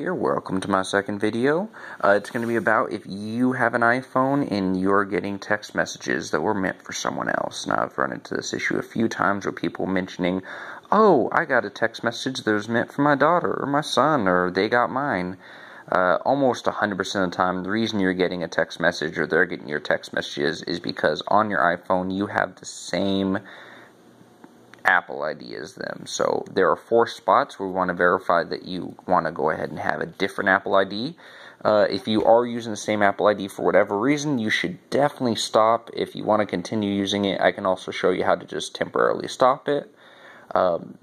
here. Welcome to my second video. Uh, it's going to be about if you have an iPhone and you're getting text messages that were meant for someone else. Now, I've run into this issue a few times with people mentioning, oh, I got a text message that was meant for my daughter or my son or they got mine. Uh, almost 100% of the time, the reason you're getting a text message or they're getting your text messages is because on your iPhone you have the same Apple ID as them. So there are four spots where we want to verify that you want to go ahead and have a different Apple ID. Uh, if you are using the same Apple ID for whatever reason, you should definitely stop. If you want to continue using it, I can also show you how to just temporarily stop it. Um,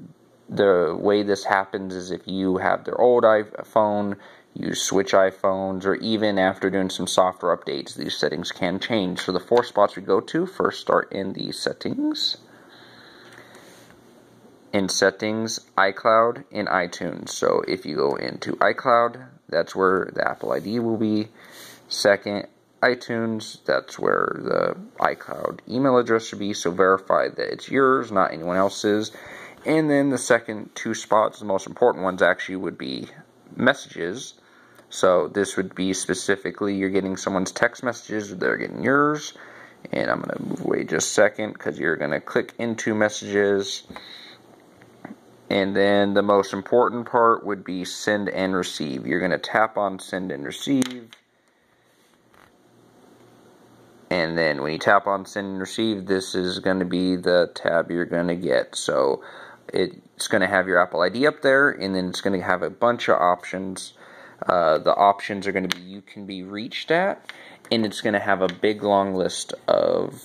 the way this happens is if you have their old iPhone, you switch iPhones, or even after doing some software updates, these settings can change. So the four spots we go to first start in the settings in settings, iCloud, and iTunes. So if you go into iCloud, that's where the Apple ID will be. Second, iTunes, that's where the iCloud email address should be. So verify that it's yours, not anyone else's. And then the second two spots, the most important ones actually would be messages. So this would be specifically you're getting someone's text messages, they're getting yours. And I'm going to move away just a second because you're going to click into messages. And then the most important part would be send and receive. You're going to tap on send and receive. And then when you tap on send and receive, this is going to be the tab you're going to get. So it's going to have your Apple ID up there, and then it's going to have a bunch of options. Uh, the options are going to be you can be reached at, and it's going to have a big long list of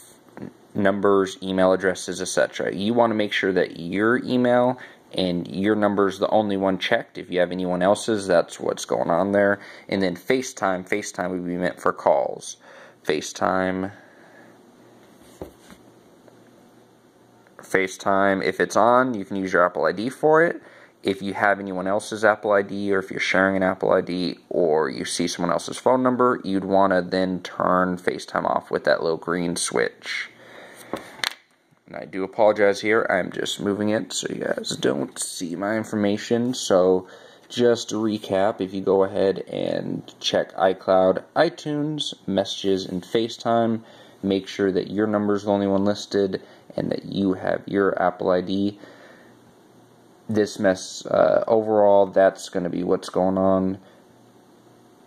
numbers, email addresses, etc. You want to make sure that your email and your number is the only one checked. If you have anyone else's, that's what's going on there. And then FaceTime, FaceTime would be meant for calls. FaceTime, FaceTime, if it's on, you can use your Apple ID for it. If you have anyone else's Apple ID, or if you're sharing an Apple ID, or you see someone else's phone number, you'd want to then turn FaceTime off with that little green switch. And I do apologize here, I'm just moving it so you guys don't see my information. So, just to recap, if you go ahead and check iCloud, iTunes, Messages, and FaceTime, make sure that your number is the only one listed and that you have your Apple ID. This mess, uh, overall, that's going to be what's going on.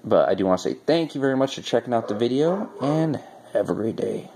But I do want to say thank you very much for checking out the video and have a great day.